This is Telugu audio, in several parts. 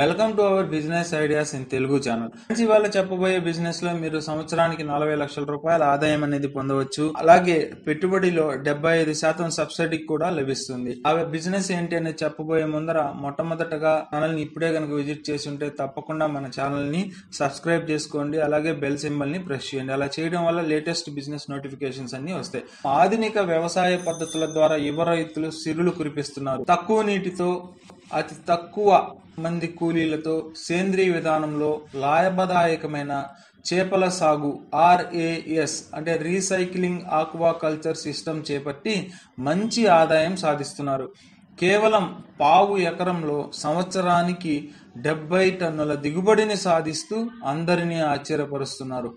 Welcome to our business ideas in Telugu channel. Friends ఇవాళ చెప్పబోయే బిజినెస్లో మీరు సంవత్సరానికి నలభై లక్షల రూపాయల ఆదాయం అనేది పొందవచ్చు. అలాగే పెట్టుబడిలో డెబ్బై ఐదు శాతం సబ్సిడీ కూడా లభిస్తుంది. ఆ బిజినెస్ ఏంటి అనేది చెప్పబోయే ముందర మొట్టమొదటగా ఛానల్ని ఇప్పుడే కనుక విజిట్ చేసి ఉంటే తప్పకుండా మన ఛానల్ని సబ్స్క్రైబ్ చేసుకోండి. అలాగే బెల్ సింబల్ని ప్రెస్ చేయండి. అలా చేయడం వల్ల లేటెస్ట్ బిజినెస్ నోటిఫికేషన్స్ అన్ని వస్తాయి. ఆధునిక వ్యవసాయ పద్ధతుల ద్వారా యువ రైతులు సిరులు కురిపిస్తున్నారు. తక్కువ నీటితో అతి తక్కువ మంది కూలీలతో సేంద్రీయ విధానంలో లాభదాయకమైన చేపల సాగు ఆర్ఏఎస్ అంటే రీసైక్లింగ్ ఆక్వాకల్చర్ సిస్టమ్ చేపట్టి మంచి ఆదాయం సాధిస్తున్నారు. కేవలం పావు ఎకరంలో సంవత్సరానికి డెబ్బై టన్నుల దిగుబడిని సాధిస్తూ అందరినీ ఆశ్చర్యపరుస్తున్నారు.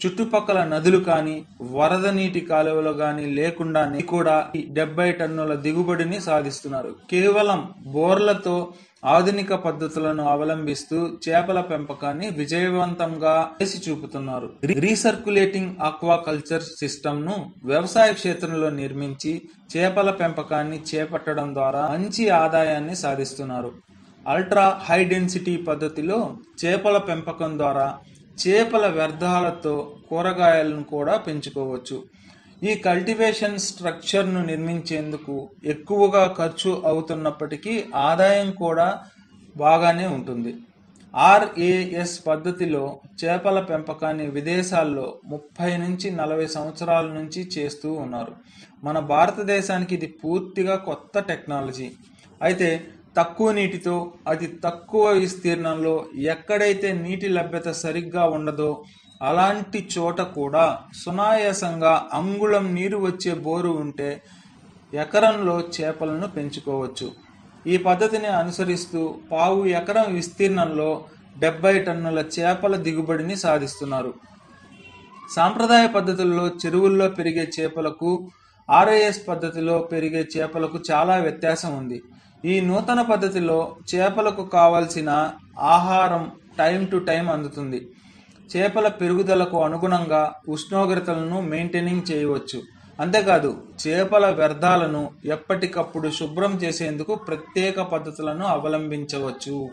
చుట్టుపక్కల నదులు కానీ వరద నీటి కాలువలు కానీ లేకుండానే కూడా ఈ డెబ్బై టన్నుల దిగుబడిని సాధిస్తున్నారు. కేవలం బోర్లతో ఆధునిక పద్ధతులను అవలంబిస్తూ చేపల పెంపకాన్ని విజయవంతంగా చేసి చూపుతున్నారు. రీసర్క్యులేటింగ్ ఆక్వాకల్చర్ సిస్టమ్ను వ్యవసాయ క్షేత్రంలో నిర్మించి చేపల పెంపకాన్ని చేపట్టడం ద్వారా మంచి ఆదాయాన్ని సాధిస్తున్నారు. అల్ట్రా హై డెన్సిటీ పద్ధతిలో చేపల పెంపకం ద్వారా చేపల వ్యర్థాలతో కూరగాయలను కూడా పెంచుకోవచ్చు. ఈ కల్టివేషన్ స్ట్రక్చర్ను నిర్మించేందుకు ఎక్కువగా ఖర్చు అవుతున్నప్పటికీ ఆదాయం కూడా బాగానే ఉంటుంది. ఆర్ఏఎస్ పద్ధతిలో చేపల పెంపకాన్ని విదేశాల్లో ముప్పై నుంచి నలభై సంవత్సరాల నుంచి చేస్తూ ఉన్నారు. మన భారతదేశానికి ఇది పూర్తిగా కొత్త టెక్నాలజీ. అయితే తక్కువ నీటితో అతి తక్కువ విస్తీర్ణంలో ఎక్కడైతే నీటి లభ్యత సరిగ్గా ఉండదో అలాంటి చోట కూడా సునాయాసంగా అంగుళం నీరు వచ్చే బోరు ఉంటే ఎకరంలో చేపలను పెంచుకోవచ్చు. ఈ పద్ధతిని అనుసరిస్తూ పావు ఎకరం విస్తీర్ణంలో డెబ్బై టన్నుల చేపల దిగుబడిని సాధిస్తున్నారు. సాంప్రదాయ పద్ధతుల్లో చెరువుల్లో పెరిగే చేపలకు ఆర్ఐఎస్ పద్ధతిలో పెరిగే చేపలకు చాలా వ్యత్యాసం ఉంది. ఈ నూతన పద్ధతిలో చేపలకు కావలసిన ఆహారం టైం టు టైం అందుతుంది. చేపల పెరుగుదలకు అనుగుణంగా ఉష్ణోగ్రతలను మెయింటైనింగ్ చేయవచ్చు. అంతేకాదు చేపల వ్యర్థాలను ఎప్పటికప్పుడు శుభ్రం చేసేందుకు ప్రత్యేక పద్ధతులను అవలంబించవచ్చు.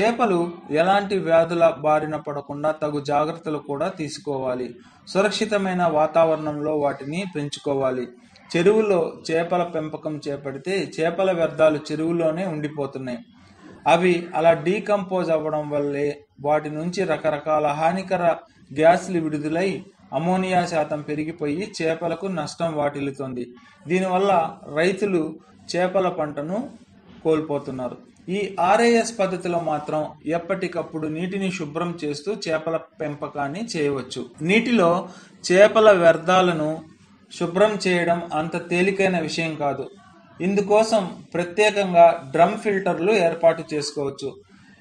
చేపలు ఎలాంటి వ్యాధుల బారిన పడకుండా తగు జాగ్రత్తలు కూడా తీసుకోవాలి. సురక్షితమైన వాతావరణంలో వాటిని పెంచుకోవాలి. చెరువులో చేపల పెంపకం చేపడితే చేపల వ్యర్థాలు చెరువులోనే ఉండిపోతున్నాయి. అవి అలా డీకంపోజ్ అవ్వడం వల్లే వాటి నుంచి రకరకాల హానికర గ్యాస్లు విడుదలై అమోనియా శాతం పెరిగిపోయి చేపలకు నష్టం వాటిల్లుతుంది. దీనివల్ల రైతులు చేపల పంటను కోల్పోతున్నారు. ఈ ఆర్ఏఎస్ పద్ధతిలో మాత్రం ఎప్పటికప్పుడు నీటిని శుభ్రం చేస్తూ చేపల పెంపకాన్ని చేయవచ్చు. నీటిలో చేపల వ్యర్థాలను శుభ్రం చేయడం అంత తేలికైన విషయం కాదు. ఇందుకోసం ప్రత్యేకంగా డ్రమ్ ఫిల్టర్లు ఏర్పాటు చేసుకోవచ్చు.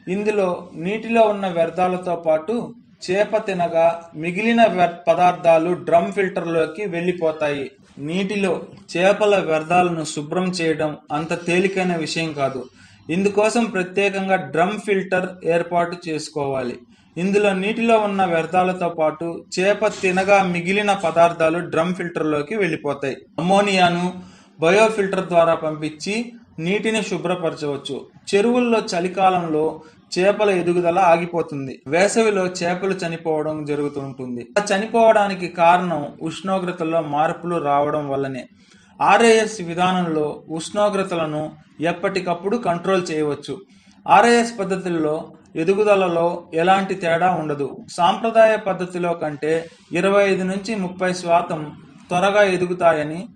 ఇందులో నీటిలో ఉన్న వ్యర్థాలతో పాటు చేప తినగా మిగిలిన పదార్థాలు డ్రమ్ ఫిల్టర్లోకి వెళ్ళిపోతాయి. నీటిలో చేపల వ్యర్థాలను శుభ్రం చేయడం అంత తేలికైన విషయం కాదు. ఇందుకోసం ప్రత్యేకంగా డ్రమ్ ఫిల్టర్ ఏర్పాటు చేసుకోవాలి. ఇందులో నీటిలో ఉన్న వ్యర్థాలతో పాటు చేప తినగా మిగిలిన పదార్థాలు డ్రమ్ ఫిల్టర్లోకి వెళ్ళిపోతాయి. అమ్మోనియాను బయోఫిల్టర్ ద్వారా పంపించి నీటిని శుభ్రపరచవచ్చు. చెరువుల్లో చలికాలంలో చేపల ఎదుగుదల ఆగిపోతుంది. వేసవిలో చేపలు చనిపోవడం జరుగుతుంటుంది. ఆ చనిపోవడానికి కారణం ఉష్ణోగ్రతల్లో మార్పులు రావడం వల్లనే. ఆర్ఏఎస్ విధానంలో ఉష్ణోగ్రతలను ఎప్పటికప్పుడు కంట్రోల్ చేయవచ్చు. ఆర్ఏఎస్ పద్ధతుల్లో ఎదుగుదలలో ఎలాంటి తేడా ఉండదు. సాంప్రదాయ పద్ధతిలో కంటే ఇరవై ఐదు నుంచి ముప్పై శాతం త్వరగా ఎదుగుతాయని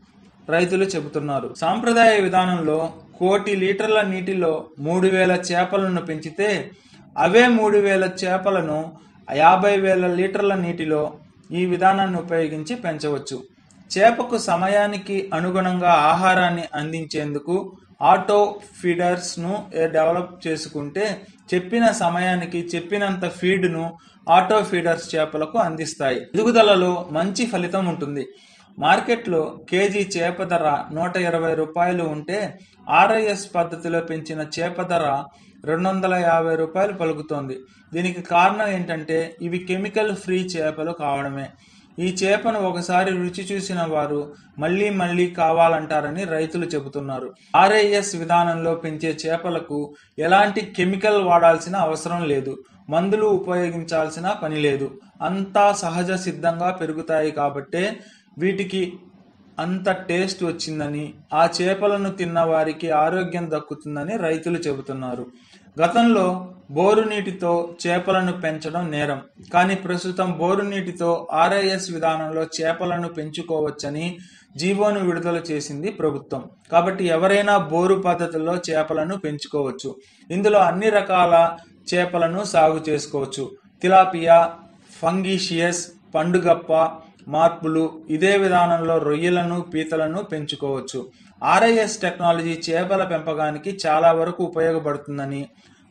రైతులు చెబుతున్నారు. సాంప్రదాయ విధానంలో కోటి లీటర్ల నీటిలో మూడు వేల చేపలను పెంచితే అవే మూడు వేల చేపలను యాభై వేల లీటర్ల నీటిలో ఈ విధానాన్ని ఉపయోగించి పెంచవచ్చు. చేపకు సమయానికి అనుగుణంగా ఆహారాన్ని అందించేందుకు ఆటో ఫీడర్స్ను డెవలప్ చేసుకుంటే చెప్పిన సమయానికి చెప్పినంత ఫీడ్ను ఆటో ఫీడర్స్ చేపలకు అందిస్తాయి. ఎదుగుదలలో మంచి ఫలితం ఉంటుంది. మార్కెట్లో కేజీ చేప ధర నూట ఇరవై రూపాయలు ఉంటే ఆర్ఐఎస్ పద్ధతిలో పెంచిన చేప ధర రెండు వందల యాభై రూపాయలు పలుకుతోంది. దీనికి కారణం ఏంటంటే ఇవి కెమికల్ ఫ్రీ చేపలు కావడమే. ఈ చేపను ఒకసారి రుచి చూసిన వారు మళ్ళీ మళ్ళీ కావాలంటారని రైతులు చెబుతున్నారు. ఆర్ఐఎస్ విధానంలో పెంచే చేపలకు ఎలాంటి కెమికల్ వాడాల్సిన అవసరం లేదు. మందులు ఉపయోగించాల్సిన పని లేదు. అంతా సహజ సిద్ధంగా పెరుగుతాయి కాబట్టే వీటికి అంత టేస్ట్ వచ్చిందని ఆ చేపలను తిన్న వారికి ఆరోగ్యం దక్కుతుందని రైతులు చెబుతున్నారు. గతంలో బోరు నీటితో చేపలను పెంచడం నేరం కానీ ప్రస్తుతం బోరు నీటితో ఆర్ఐఎస్ విధానంలో చేపలను పెంచుకోవచ్చని జీవోను విడుదల చేసింది ప్రభుత్వం. కాబట్టి ఎవరైనా బోరు పద్ధతిలో చేపలను పెంచుకోవచ్చు. ఇందులో అన్ని రకాల చేపలను సాగు చేసుకోవచ్చు. తిలాపియా ఫంగీషియస్ పండుగప్ప మార్పులు ఇదే విధానంలో రొయ్యలను పీతలను పెంచుకోవచ్చు. ఆర్ఐఎస్ టెక్నాలజీ చేపల పెంపకానికి చాలా వరకు ఉపయోగపడుతుందని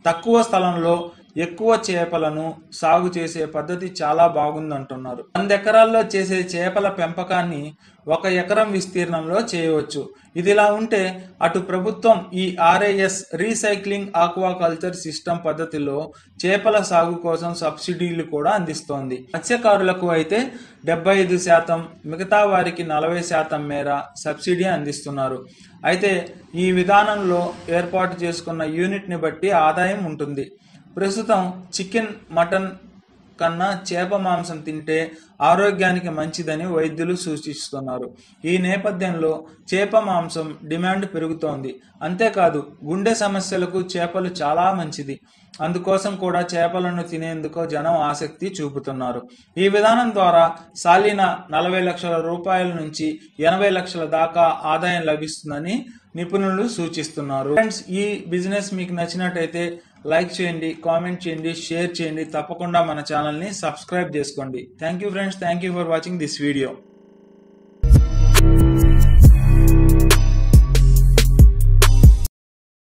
తక్కువ స్థలంలో ఎక్కువ చేపలను సాగు చేసే పద్ధతి చాలా బాగుందంటున్నారు. వంద ఎకరాల్లో చేసే చేపల పెంపకాన్ని ఒక ఎకరం విస్తీర్ణంలో చేయవచ్చు. ఇదిలా ఉంటే అటు ప్రభుత్వం ఈ ఆర్ఏఎస్ రీసైక్లింగ్ ఆక్వాకల్చర్ సిస్టమ్ పద్ధతిలో చేపల సాగు కోసం సబ్సిడీలు కూడా అందిస్తోంది. మత్స్యకారులకు అయితే డెబ్బై ఐదు శాతం మిగతా వారికి నలభై శాతం మేర సబ్సిడీ అందిస్తున్నారు. అయితే ఈ విధానంలో ఏర్పాటు చేసుకున్న యూనిట్ని బట్టి ఆదాయం ఉంటుంది. ప్రస్తుతం చికెన్ మటన్ కన్నా చేప మాంసం తింటే ఆరోగ్యానికి మంచిదని వైద్యులు సూచిస్తున్నారు. ఈ నేపథ్యంలో చేప మాంసం డిమాండ్ పెరుగుతోంది. అంతేకాదు గుండె సమస్యలకు చేపలు చాలా మంచిది. అందుకోసం కూడా చేపలను తినేందుకు జనం ఆసక్తి చూపుతున్నారు. ఈ విధానం ద్వారా సాలిన నలభై లక్షల రూపాయల నుంచి ఎనభై లక్షల దాకా ఆదాయం లభిస్తుందని నిపుణులు సూచిస్తున్నారు. ఫ్రెండ్స్ ఈ బిజినెస్ మీకు నచ్చినట్టయితే లైక్ చేయండి కామెంట్ చేయండి షేర్ చేయండి. తప్పకుండా మన ఛానల్ని సబ్స్క్రైబ్ చేసుకోండి. Thank you friends thank you for watching this video